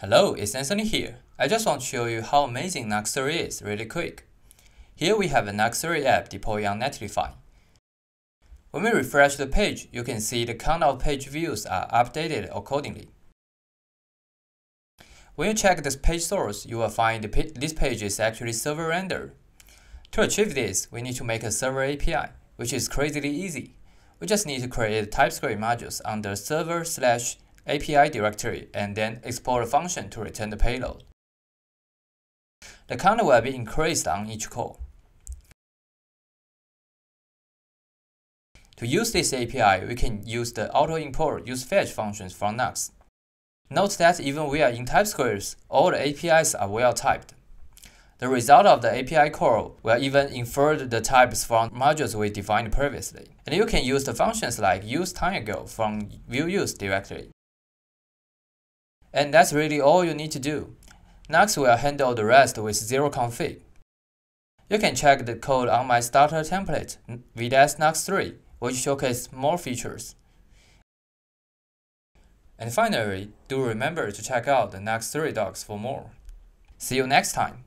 Hello, it's Anthony here. I just want to show you how amazing 3 is really quick. Here we have a 3 app deployed on Netlify. When we refresh the page, you can see the count of page views are updated accordingly. When you check this page source, you will find this page is actually server rendered. To achieve this, we need to make a server API, which is crazily easy. We just need to create TypeScript modules under server slash API directory and then export a function to return the payload. The count will be increased on each call. To use this API, we can use the auto-import use-fetch functions from Nuxt. Note that even we are in TypeScript, all the APIs are well typed. The result of the API call will even infer the types from modules we defined previously. And you can use the functions like useTimeAgo from VueUse directly. And that's really all you need to do. Nuxt will handle the rest with zero config. You can check the code on my starter template, Vitesse Nuxt 3, which showcases more features. And finally, do remember to check out the Nuxt 3 docs for more. See you next time!